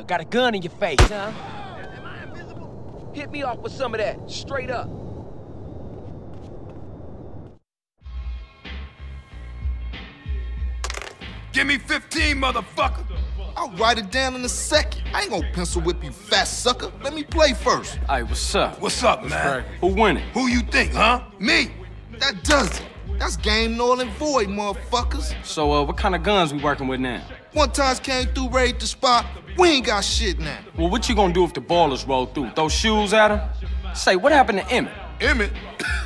Yeah, got a gun in your face, huh? Am I invisible? Hit me off with some of that, straight up. Give me 15, motherfucker. I'll write it down in a second. I ain't gonna pencil whip you, fat sucker. Let me play first. Hey, what's up? What's up, man? Who winning? Who you think, huh? Me. That does it. That's game null and void, motherfuckers. So, uh, what kind of guns we working with now? One times came through, raid the spot. We ain't got shit now. Well, what you gonna do if the Ballas roll through? Throw shoes at them? Say, what happened to Emmett? Emmett?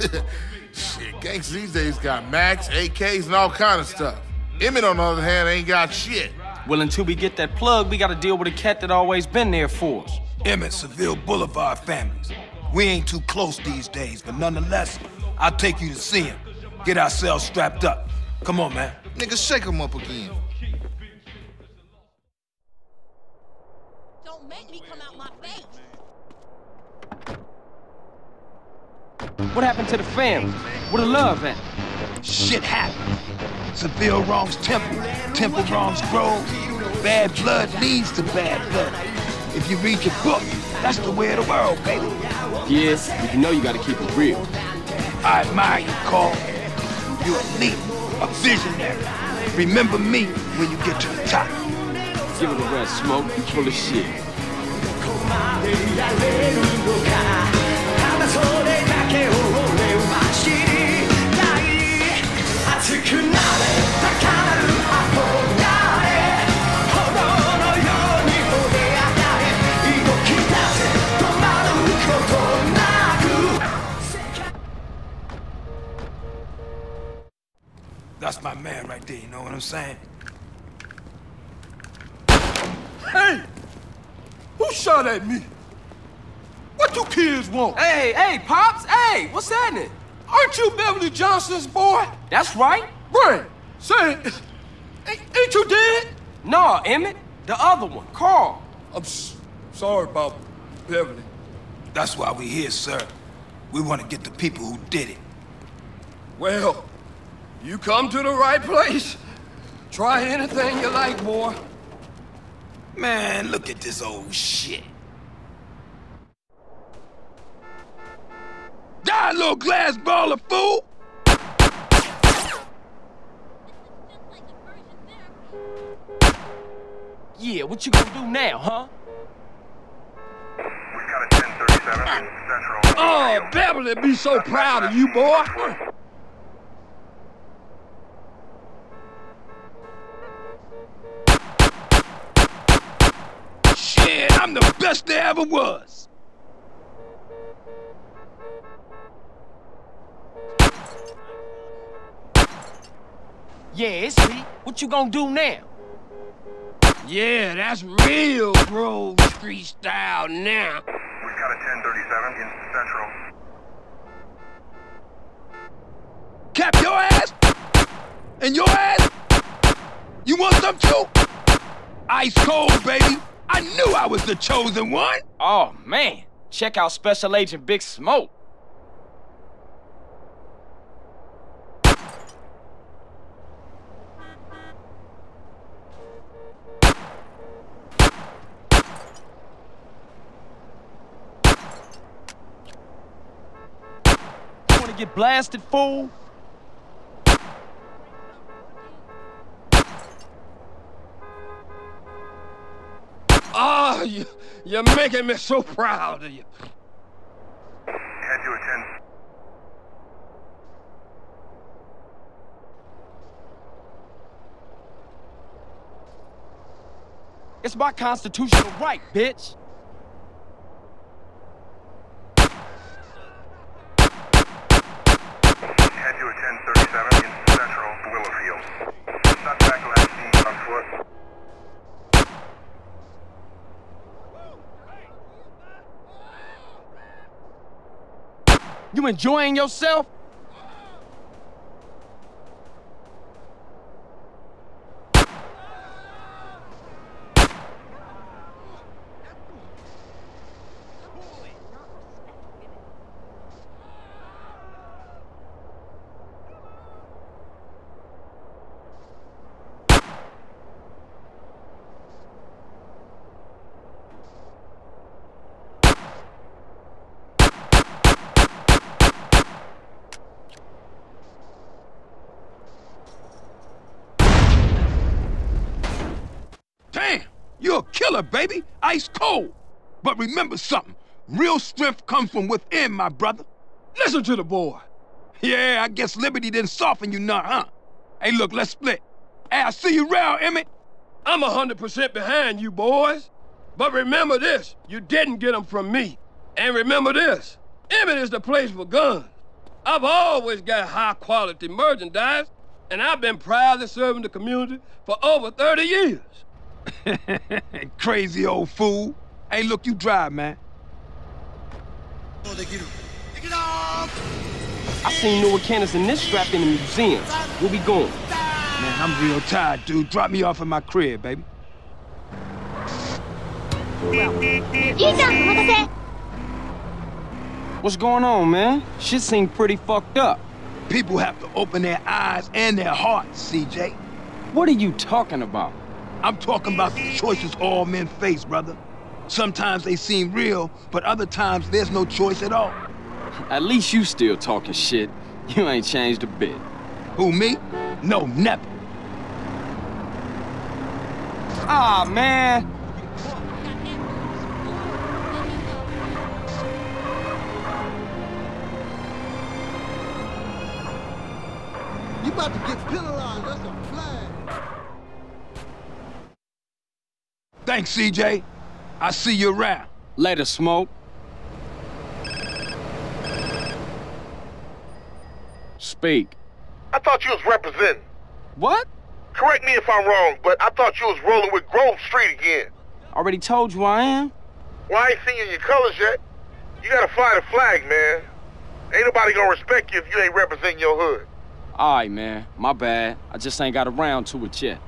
shit, gangsters these days got MACs, AKs, and all kind of stuff. Emmett, on the other hand, ain't got shit. Well, until we get that plug, we gotta deal with a cat that always been there for us. Emmett, Seville Boulevard families. We ain't too close these days, but nonetheless, I'll take you to see him. Get ourselves strapped up. Come on, man. Nigga, shake him up again. What happened to the family? Where the love at? Shit happened. Seville wrongs Temple, Temple wrongs Grove. Bad blood leads to bad blood. If you read your book, that's the way of the world, baby. Yes, but you know you gotta keep it real. I admire you, Carl. You're a leader, a visionary. Remember me when you get to the top. Give it a rest, Smoke. You full of shit. た there, you know what I'm saying? Hey! Who shot at me? What you kids want? Hey, hey, Pops! Hey, what's happening? Aren't you Beverly Johnson's boy? That's right. Brian, say, ain't, ain't you dead? No, Emmett. The other one, Carl. I'm s- sorry about Beverly. That's why we here, sir. We want to get the people who did it. Well, you come to the right place. Try anything you like, boy. Man, look at this old shit. Die, little glass baller, fool! Yeah, what you gonna do now, huh? We've got a 1037 Central. Oh, Beverly be so proud of you, boy. Ever was. Yeah, it's me. What you gonna do now? Yeah, that's real Grove Street style now. We've got a 1037 in Central. Cap your ass? And your ass? You want some too? Ice cold, baby. I knew I was the chosen one. Oh, man. Check out Special Agent Big Smoke. You wanna get blasted, fool? You, you're making me so proud of you. Head to a 10. It's my constitutional right, bitch. Head to a 1037 in Central Willowfield. Suspect last seen on foot. Enjoying yourself? Baby. Ice cold. But remember something. Real strength comes from within, my brother. Listen to the boy. Yeah, I guess liberty didn't soften you none, huh? Hey, look, let's split. Hey, I see you around, Emmett. I'm 100% behind you boys. But remember this, you didn't get them from me. And remember this, Emmett is the place for guns. I've always got high quality merchandise, and I've been proudly serving the community for over 30 years. Crazy old fool. Hey, look, you drive, man. I seen Noah cannons in this strap in the museum. We'll be going. Man, I'm real tired, dude. Drop me off at my crib, baby. What's going on, man? Shit seem pretty fucked up. People have to open their eyes and their hearts, CJ. What are you talking about? I'm talking about the choices all men face, brother. Sometimes they seem real, but other times there's no choice at all. At least you still talking shit. You ain't changed a bit. Who, me? No, never. Ah, man. You about to get penalized. Thanks, CJ. I see you around. Later, Smoke. Speak. I thought you was representing. What? Correct me if I'm wrong, but I thought you was rolling with Grove Street again. Already told you I am. Well, I ain't seen your colors yet. You gotta fly the flag, man. Ain't nobody gonna respect you if you ain't representing your hood. Alright, man. My bad. I just ain't got around to it yet.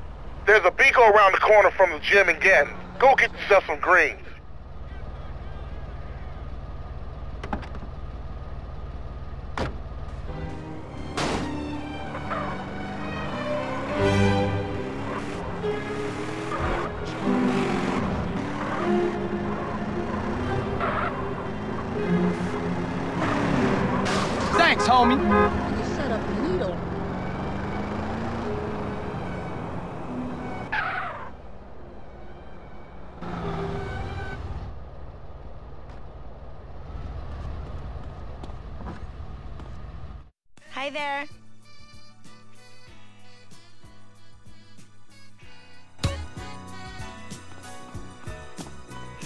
There's a Binco around the corner from the gym again. Go get yourself some greens. Hi there.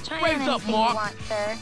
Try Raise up, Mark. want, sir.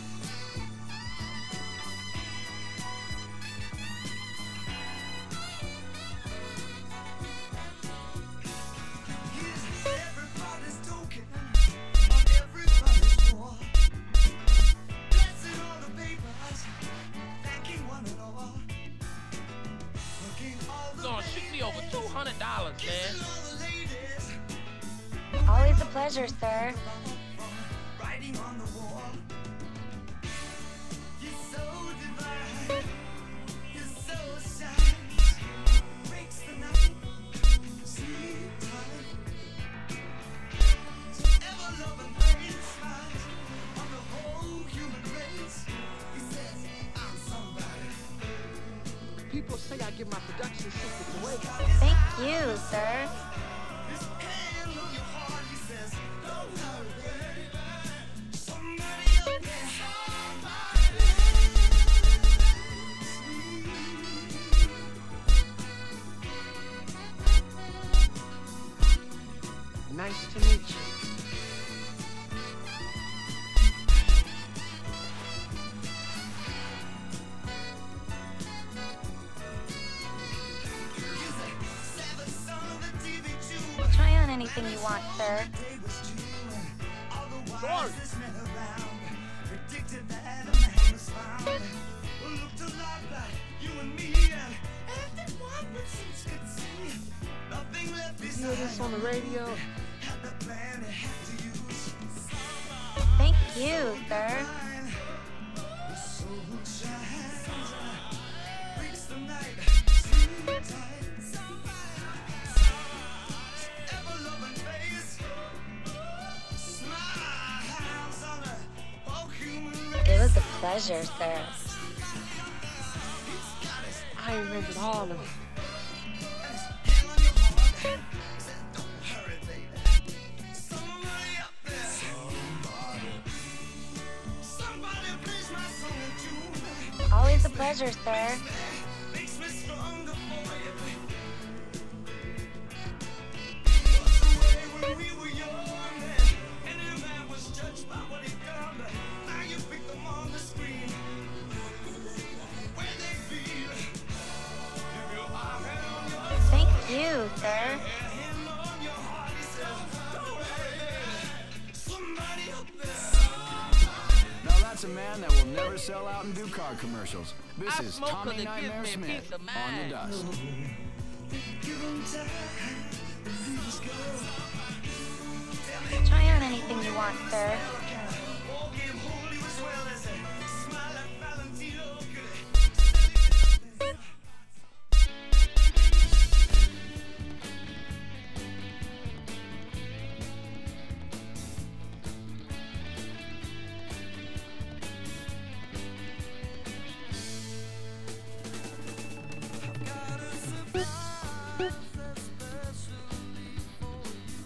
Secrets away. Thank you, sir. Anything you want, sir. You this on the radio? Thank you, sir. pleasure, sir. I remembered all of them. Always a pleasure, sir. Sir. Now that's a man that will never sell out and do car commercials. This I is smoke 'cause Tommy it gives Nightmare me Smith peace of on the dust. Try on anything you want, sir.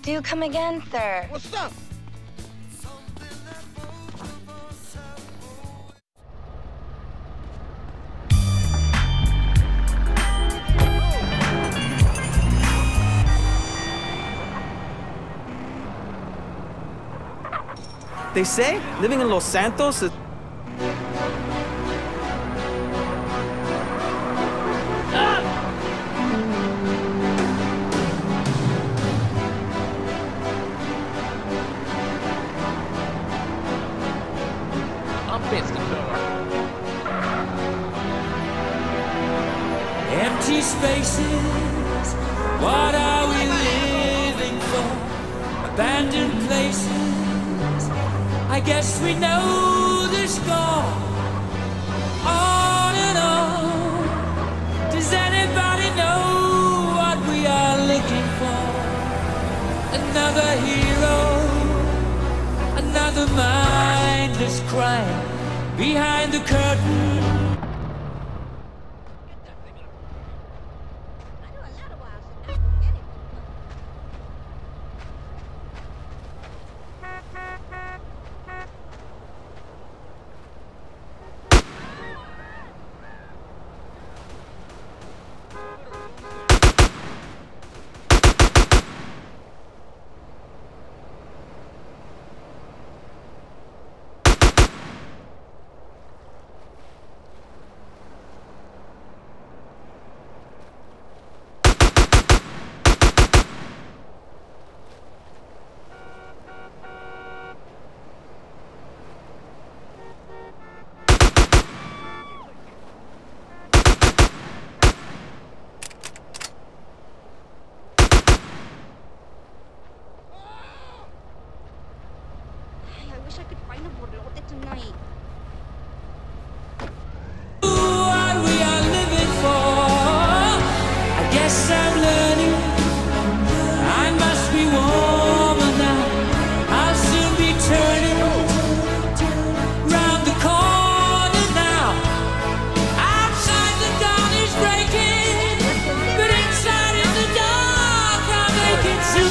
Do you come again, sir. What's up? They say living in Los Santos is. Another hero, another mindless crime behind the curtain.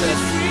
Aching